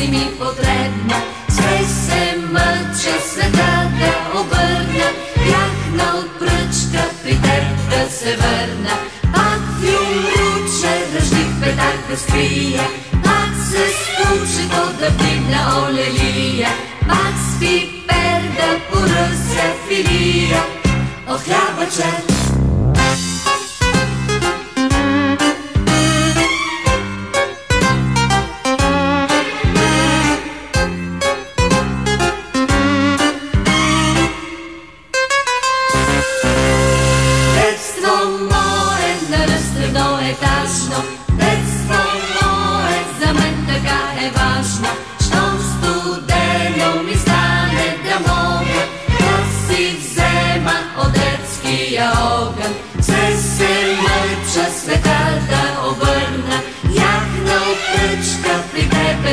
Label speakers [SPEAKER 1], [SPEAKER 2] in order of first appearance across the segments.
[SPEAKER 1] си ми потребно. Все се мъча света да обърна, бях на отпръчка при теб да се върна. Пак ви умруча, ръждих петак да скрия, пак се скучи то да вдигна олелия, пак спи пер да поръся филия. От хляба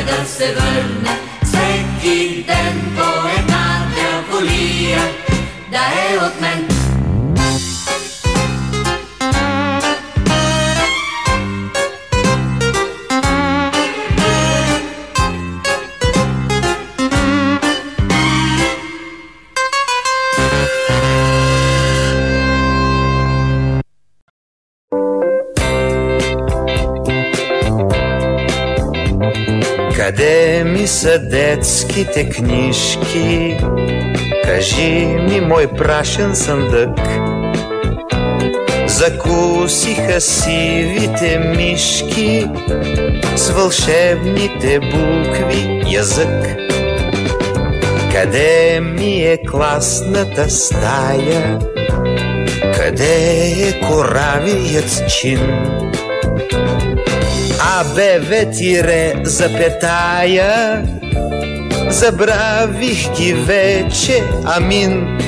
[SPEAKER 1] тебе да се върна. Всеки ден по една дяволия, да е от
[SPEAKER 2] Къде ми са детските книжки? Кажи ми, мой прашен съндък. Закусиха сивите мишки с вълшебните букви язък. Къде ми е класната стая? Къде е коравият чин? А бе тире запетая. Забравих ги вече, амин.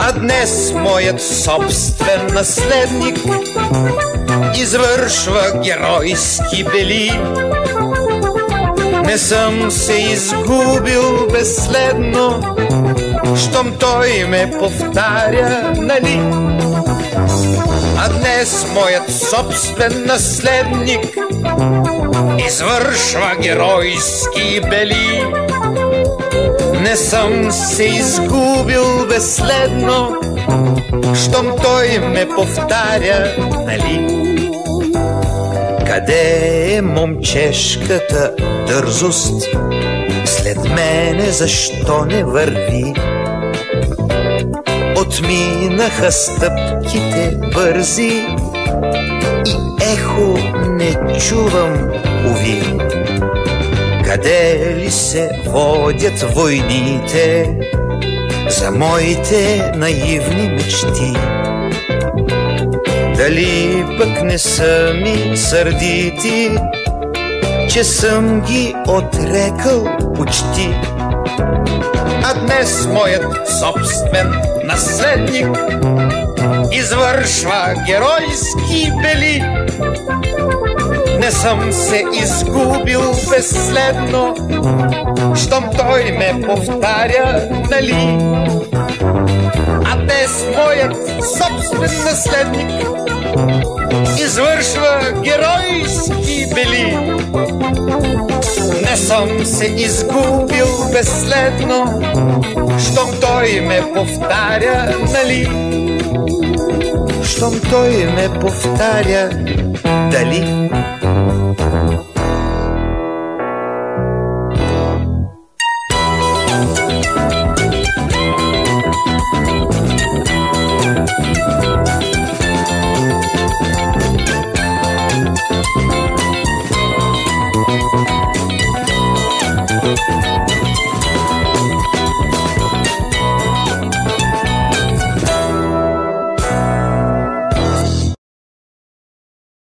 [SPEAKER 2] А днес моят собствен наследник Извършва геройски бели. Не съм се изгубил безследно Щом той ме повтаря, нали? Днес моят собствен наследник Извършва геройски бели Не съм се изгубил безследно Щом той ме повтаря, нали? Къде е момчешката дързост? След мене защо не върви? Отминаха стъпките бързи и ехо не чувам, уви. Къде ли се водят войните за моите наивни мечти? Дали пък не са ми сърдити, че съм ги отрекал почти? А днес моят собствен наследник извършва геройски бели. Не съм се изгубил безследно, щом той ме повтаря, нали? А днес моят собствен наследник извършва геройски Не съм се изгубил безследно, щом той ме повтаря, нали? Щом той ме повтаря, дали?